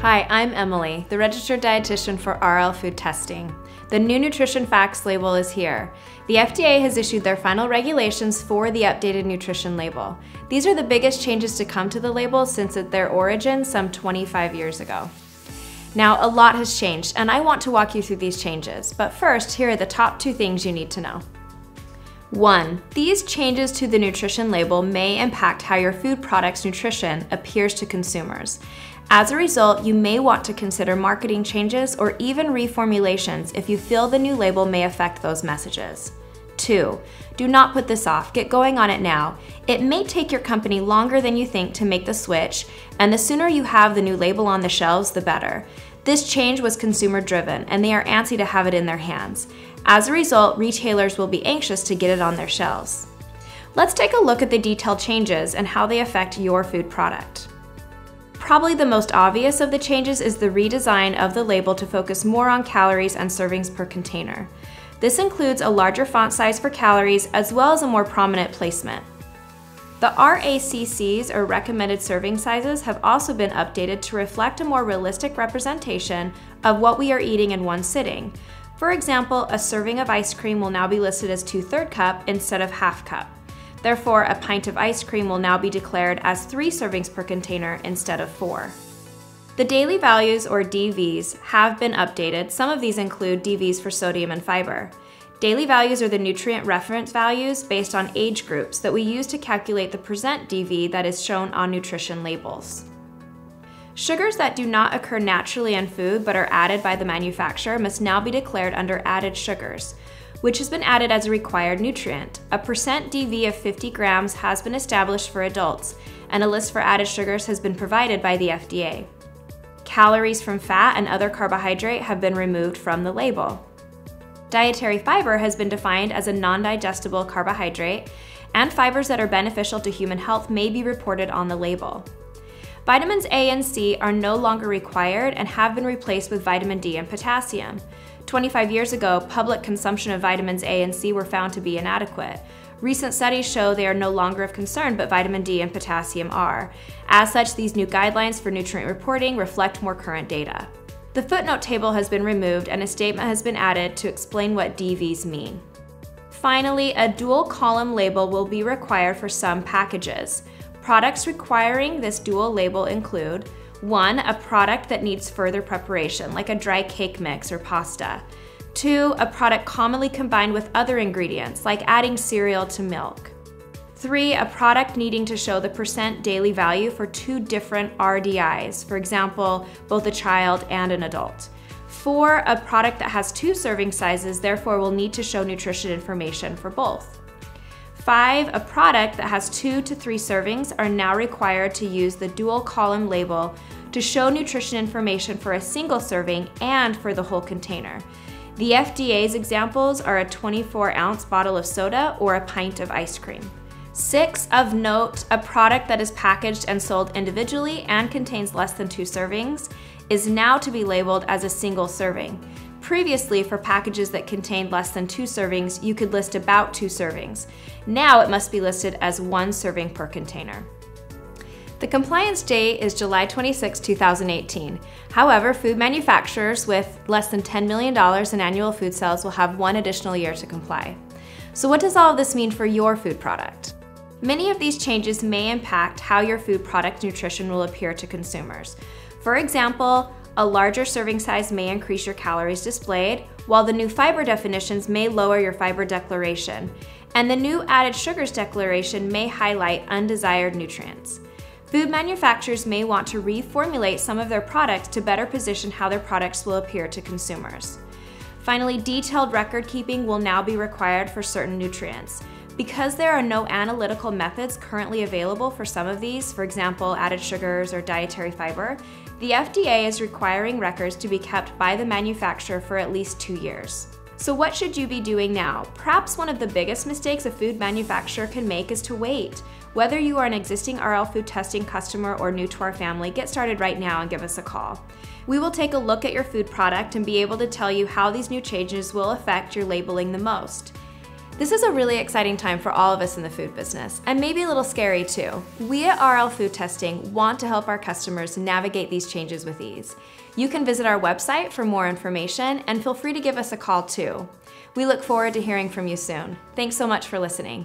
Hi, I'm Emily, the registered dietitian for RL Food Testing. The new nutrition facts label is here. The FDA has issued their final regulations for the updated nutrition label. These are the biggest changes to come to the label since their origin some 25 years ago. Now, a lot has changed, and I want to walk you through these changes. But first, here are the top two things you need to know. 1. These changes to the nutrition label may impact how your food product's nutrition appears to consumers. As a result, you may want to consider marketing changes or even reformulations if you feel the new label may affect those messages. 2. Do not put this off, get going on it now. It may take your company longer than you think to make the switch, and the sooner you have the new label on the shelves, the better. This change was consumer driven, and they are antsy to have it in their hands. As a result, retailers will be anxious to get it on their shelves. Let's take a look at the detailed changes and how they affect your food product. Probably the most obvious of the changes is the redesign of the label to focus more on calories and servings per container. This includes a larger font size for calories as well as a more prominent placement. The RACCs, or recommended serving sizes, have also been updated to reflect a more realistic representation of what we are eating in one sitting. For example, a serving of ice cream will now be listed as 2 3rd cup instead of half cup. Therefore, a pint of ice cream will now be declared as three servings per container instead of four. The daily values, or DVs, have been updated. Some of these include DVs for sodium and fiber. Daily values are the nutrient reference values based on age groups that we use to calculate the percent DV that is shown on nutrition labels. Sugars that do not occur naturally in food but are added by the manufacturer must now be declared under added sugars which has been added as a required nutrient. A percent DV of 50 grams has been established for adults, and a list for added sugars has been provided by the FDA. Calories from fat and other carbohydrate have been removed from the label. Dietary fiber has been defined as a non digestible carbohydrate, and fibers that are beneficial to human health may be reported on the label. Vitamins A and C are no longer required and have been replaced with vitamin D and potassium. 25 years ago, public consumption of vitamins A and C were found to be inadequate. Recent studies show they are no longer of concern, but vitamin D and potassium are. As such, these new guidelines for nutrient reporting reflect more current data. The footnote table has been removed and a statement has been added to explain what DVs mean. Finally, a dual column label will be required for some packages. Products requiring this dual label include one, a product that needs further preparation, like a dry cake mix or pasta. Two, a product commonly combined with other ingredients, like adding cereal to milk. Three, a product needing to show the percent daily value for two different RDIs, for example, both a child and an adult. Four, a product that has two serving sizes, therefore will need to show nutrition information for both. Five, a product that has two to three servings are now required to use the dual column label to show nutrition information for a single serving and for the whole container. The FDA's examples are a 24 ounce bottle of soda or a pint of ice cream. Six, of note, a product that is packaged and sold individually and contains less than two servings is now to be labeled as a single serving. Previously, for packages that contained less than two servings, you could list about two servings. Now it must be listed as one serving per container. The compliance date is July 26, 2018. However, food manufacturers with less than $10 million in annual food sales will have one additional year to comply. So, what does all of this mean for your food product? Many of these changes may impact how your food product nutrition will appear to consumers. For example, a larger serving size may increase your calories displayed, while the new fiber definitions may lower your fiber declaration, and the new added sugars declaration may highlight undesired nutrients. Food manufacturers may want to reformulate some of their products to better position how their products will appear to consumers. Finally, detailed record keeping will now be required for certain nutrients. Because there are no analytical methods currently available for some of these, for example, added sugars or dietary fiber, the FDA is requiring records to be kept by the manufacturer for at least two years. So, what should you be doing now? Perhaps one of the biggest mistakes a food manufacturer can make is to wait. Whether you are an existing RL food testing customer or new to our family, get started right now and give us a call. We will take a look at your food product and be able to tell you how these new changes will affect your labeling the most. This is a really exciting time for all of us in the food business, and maybe a little scary too. We at RL Food Testing want to help our customers navigate these changes with ease. You can visit our website for more information, and feel free to give us a call too. We look forward to hearing from you soon. Thanks so much for listening.